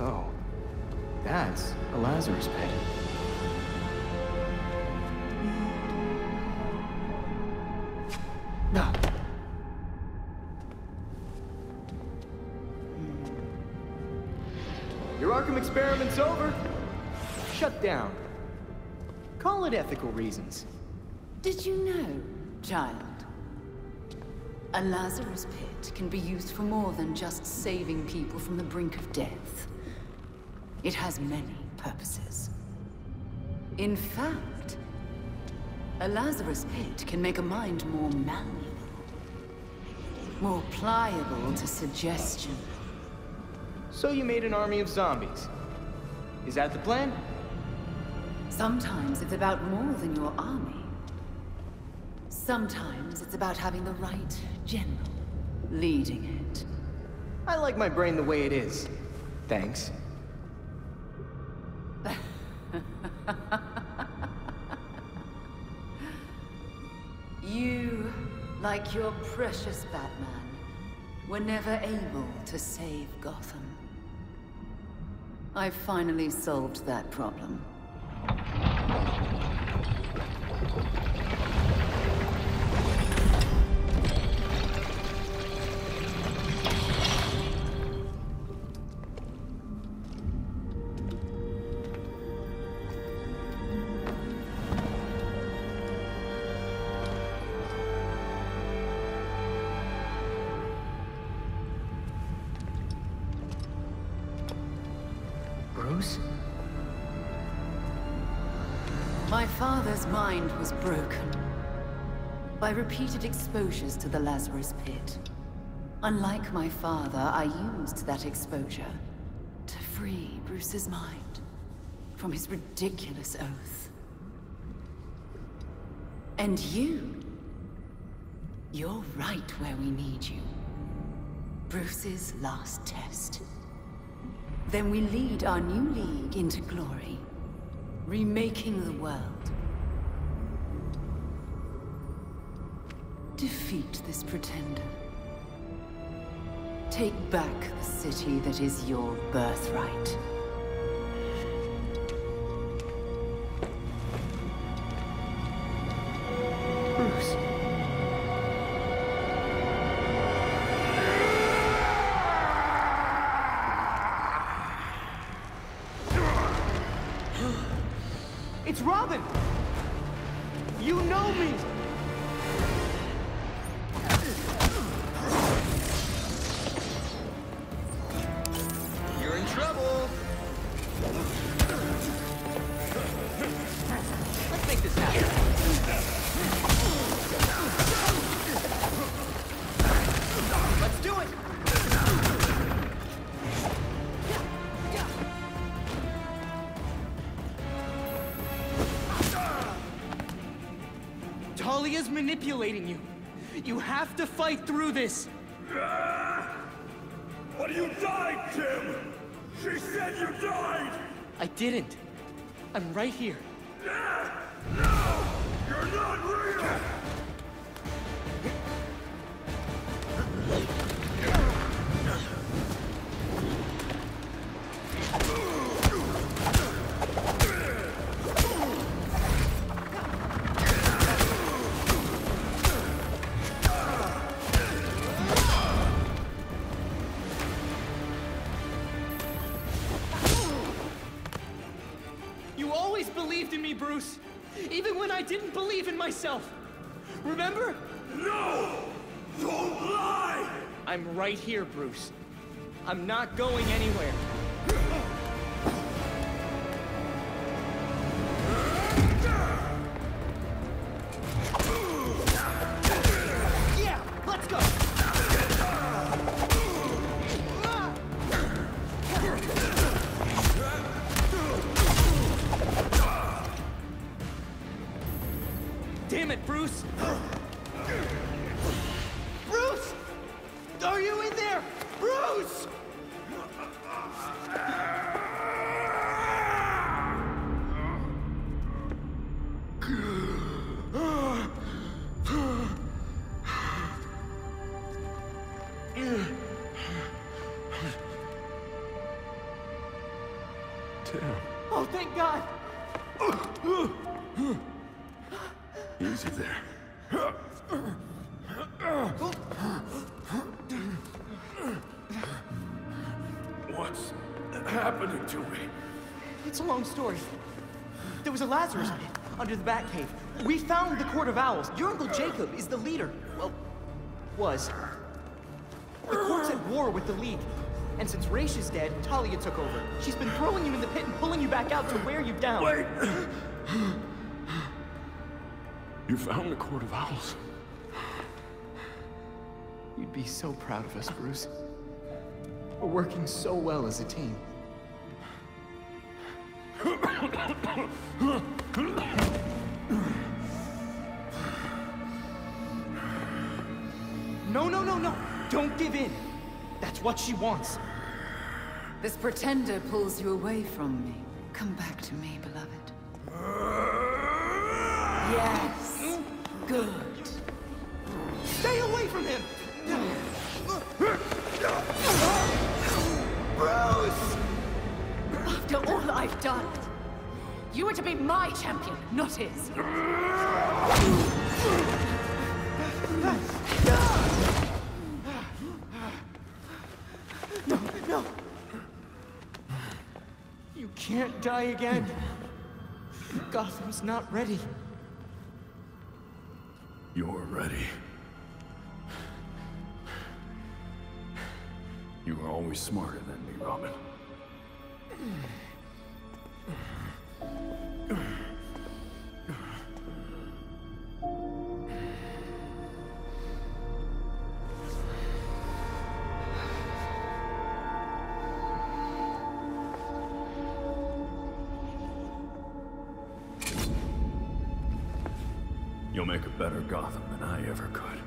So, that's a Lazarus pit. No. Hmm. Your Arkham experiment's over. Shut down. Call it ethical reasons. Did you know, child? A Lazarus pit can be used for more than just saving people from the brink of death. It has many purposes. In fact, a Lazarus pit can make a mind more malleable. More pliable to suggestion. So you made an army of zombies. Is that the plan? Sometimes it's about more than your army. Sometimes it's about having the right general leading it. I like my brain the way it is. Thanks. you, like your precious Batman, were never able to save Gotham. I've finally solved that problem. Bruce? My father's mind was broken by repeated exposures to the Lazarus Pit. Unlike my father, I used that exposure to free Bruce's mind from his ridiculous oath. And you, you're right where we need you. Bruce's last test. Then we lead our new league into glory, remaking the world. Defeat this pretender. Take back the city that is your birthright. It's Robin! You know me! Manipulating you. You have to fight through this. But you died, Tim! She said you died! I didn't. I'm right here. No! You're not real! Believed in me, Bruce. Even when I didn't believe in myself. Remember? No! Don't lie! I'm right here, Bruce. I'm not going anywhere. Thank God! Easy there. What's happening to me? It's a long story. There was a Lazarus pit under the Batcave. We found the Court of Owls. Your Uncle Jacob is the leader. Well, was. The court's at war with the League. And since Ra's is dead, Talia took over. She's been throwing you in the pit and pulling you back out to wear you down. Wait! You found the Court of Owls. You'd be so proud of us, Bruce. We're working so well as a team. No, no, no, no! Don't give in! That's what she wants. This pretender pulls you away from me. Come back to me, beloved. Yes. Good. Stay away from him! After all I've done, you were to be my champion, not his. No, no! You can't die again. Gotham's not ready. You're ready. You were always smarter than me, Robin. You'll make a better Gotham than I ever could.